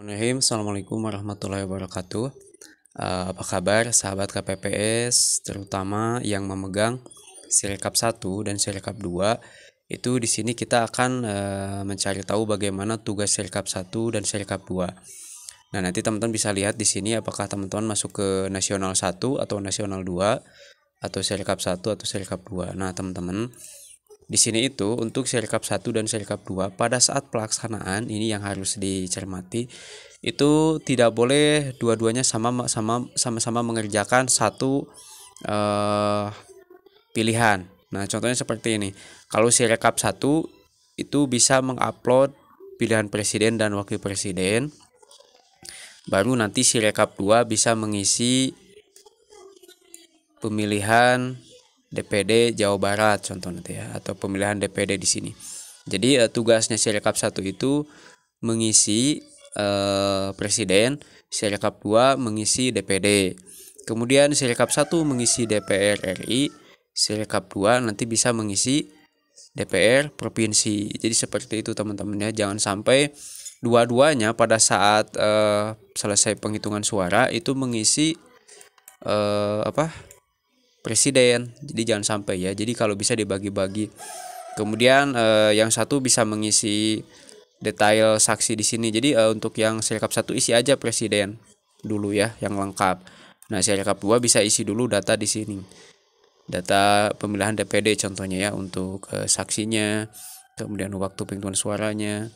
Bismillahirrahmanirrahim. Assalamualaikum warahmatullahi wabarakatuh. Uh, apa kabar sahabat KPPS terutama yang memegang Sirekap 1 dan Sirekap 2 itu di sini kita akan uh, mencari tahu bagaimana tugas Sirekap 1 dan Sirekap 2. Nah, nanti teman-teman bisa lihat di sini apakah teman-teman masuk ke nasional 1 atau nasional 2 atau Sirekap 1 atau Sirekap 2. Nah, teman-teman di sini itu untuk Sirekap 1 dan Sirekap 2 pada saat pelaksanaan ini yang harus dicermati itu tidak boleh dua-duanya sama sama sama-sama mengerjakan satu uh, pilihan. Nah, contohnya seperti ini. Kalau Sirekap 1 itu bisa mengupload pilihan presiden dan wakil presiden. Baru nanti Sirekap 2 bisa mengisi pemilihan DPD Jawa Barat contoh nanti ya atau pemilihan DPD di sini. Jadi uh, tugasnya Sirekap 1 itu mengisi uh, presiden, Sirekap 2 mengisi DPD. Kemudian Sirekap 1 mengisi DPR RI, Sirekap 2 nanti bisa mengisi DPR provinsi. Jadi seperti itu teman-teman ya. Jangan sampai dua-duanya pada saat uh, selesai penghitungan suara itu mengisi uh, apa? Presiden. Jadi jangan sampai ya. Jadi kalau bisa dibagi-bagi. Kemudian eh, yang satu bisa mengisi detail saksi di sini. Jadi eh, untuk yang sirekap satu isi aja presiden dulu ya yang lengkap. Nah, sirekap dua bisa isi dulu data di sini. Data pemilihan DPD contohnya ya untuk eh, saksinya, kemudian waktu penghitungan suaranya.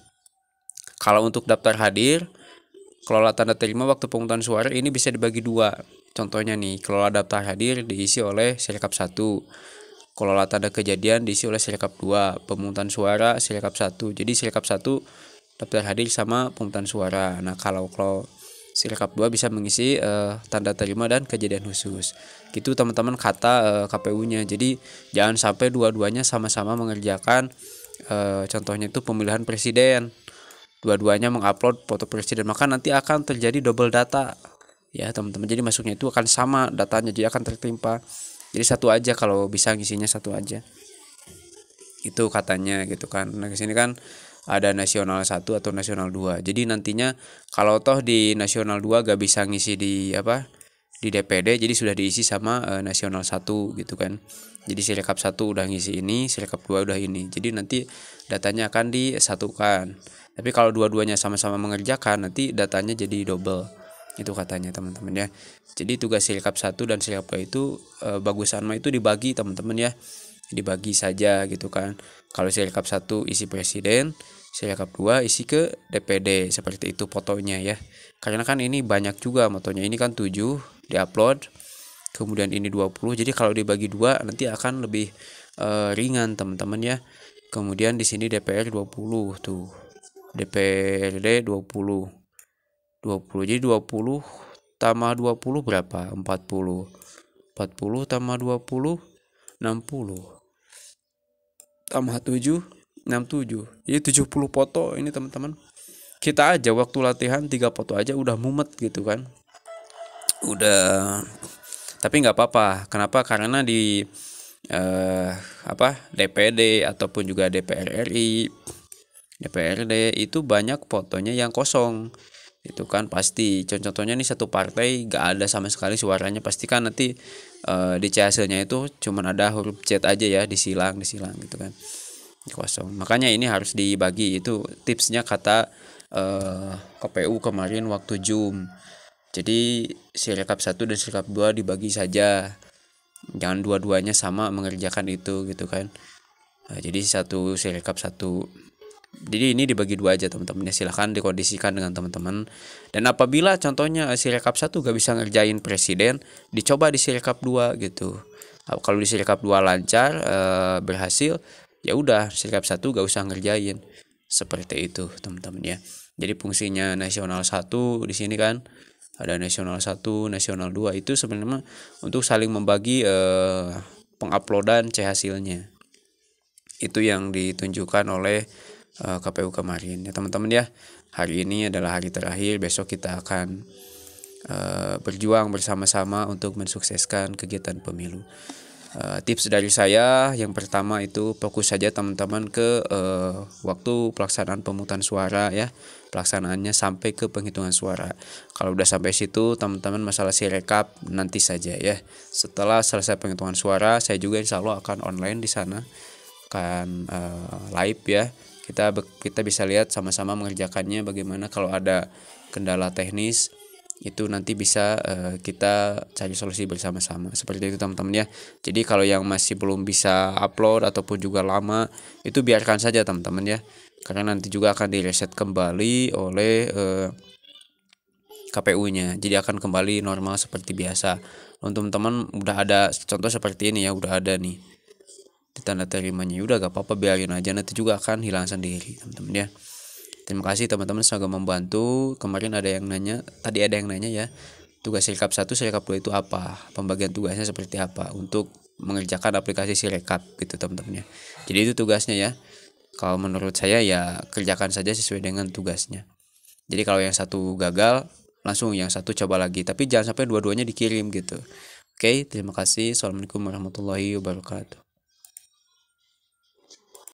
Kalau untuk daftar hadir, kelola tanda terima waktu pemungutan suara ini bisa dibagi dua Contohnya nih, kelola daftar hadir diisi oleh Sirekap 1. Kelola tanda kejadian diisi oleh Sirekap 2. Pemungutan suara Sirekap 1. Jadi Sirekap 1 daftar hadir sama pemungutan suara. Nah, kalau kalau Sirekap 2 bisa mengisi uh, tanda terima dan kejadian khusus. Gitu teman-teman kata uh, eh, KPU-nya. Jadi jangan sampai dua-duanya sama-sama mengerjakan uh, contohnya itu pemilihan presiden. Dua-duanya mengupload foto presiden, maka nanti akan terjadi double data ya teman-teman. Jadi masuknya itu akan sama datanya jadi akan tertimpa. Jadi satu aja kalau bisa ngisinya satu aja. Itu katanya gitu kan. Nah ke sini kan ada nasional satu atau nasional dua. Jadi nantinya kalau toh di nasional dua gak bisa ngisi di apa di DPD jadi sudah diisi sama e, nasional satu gitu kan. Jadi sirekap satu udah ngisi ini sirekap dua udah ini. Jadi nanti datanya akan disatukan. Tapi kalau dua-duanya sama-sama mengerjakan nanti datanya jadi double itu katanya teman-teman ya. Jadi tugas silkap 1 dan silkap 2 itu e, bagusan mah itu dibagi teman-teman ya. Dibagi saja gitu kan. Kalau silkap 1 isi presiden silkap 2 isi ke DPD seperti itu fotonya ya. Karena kan ini banyak juga fotonya ini kan 7 diupload kemudian ini 20 jadi kalau dibagi dua nanti akan lebih e, ringan teman-teman ya. Kemudian di sini DPR 20 tuh. DPRD 20 20 jadi 20 tambah 20 berapa? 40 40 tambah 20 60 tambah 7 67 jadi 70 foto ini teman-teman. Kita aja waktu latihan tiga foto aja udah mumet gitu kan. Udah tapi nggak apa-apa. Kenapa? Karena di eh, apa DPD ataupun juga DPR RI DPRD itu banyak fotonya yang kosong itu kan pasti contohnya nih satu partai gak ada sama sekali suaranya. Pasti kan nanti uh, di C hasilnya itu cuman ada huruf C aja ya disilang disilang gitu kan. Kosong. Makanya ini harus dibagi. Itu tipsnya kata uh, eh, KPU kemarin waktu Zoom. Jadi sirekap satu dan sirekap dua dibagi saja. Jangan dua-duanya sama mengerjakan itu gitu kan. Uh, jadi satu sirekap satu jadi ini dibagi dua aja teman-teman. Ya silahkan dikondisikan dengan teman-teman. Dan apabila contohnya sirekap satu gak bisa ngerjain presiden dicoba di sirekap dua gitu. Kalau di sirekap dua lancar e, berhasil ya udah sirekap satu gak usah ngerjain. Seperti itu teman-teman ya. Jadi fungsinya nasional satu di sini kan ada nasional satu nasional dua itu sebenarnya untuk saling membagi e, penguploadan C hasilnya. Itu yang ditunjukkan oleh uh, eh, KPU kemarin. Ya teman-teman ya hari ini adalah hari terakhir. Besok kita akan uh, berjuang bersama-sama untuk mensukseskan kegiatan pemilu. Uh, tips dari saya yang pertama itu fokus saja teman-teman ke uh, waktu pelaksanaan pemungutan suara ya. Pelaksanaannya sampai ke penghitungan suara. Kalau udah sampai situ teman-teman masalah si rekap nanti saja ya. Setelah selesai penghitungan suara saya juga insya Allah akan online di sana. Akan uh, live ya kita kita bisa lihat sama-sama mengerjakannya bagaimana kalau ada kendala teknis itu nanti bisa uh, kita cari solusi bersama-sama. Seperti itu teman-teman ya. Jadi kalau yang masih belum bisa upload ataupun juga lama itu biarkan saja teman-teman ya. Karena nanti juga akan direset kembali oleh uh, eh, KPU-nya jadi akan kembali normal seperti biasa. Untuk teman-teman udah ada contoh seperti ini ya udah ada nih tanda terimanya udah gak apa-apa biarin aja nanti juga akan hilang sendiri teman-teman ya Terima kasih teman-teman semoga membantu. Kemarin ada yang nanya, tadi ada yang nanya ya, tugas Sirekap 1, Sirekap 2 itu apa? Pembagian tugasnya seperti apa untuk mengerjakan aplikasi Sirekap gitu teman-teman ya. Jadi itu tugasnya ya. Kalau menurut saya ya kerjakan saja sesuai dengan tugasnya. Jadi kalau yang satu gagal, langsung yang satu coba lagi. Tapi jangan sampai dua-duanya dikirim gitu. Oke, terima kasih. Assalamualaikum warahmatullahi wabarakatuh.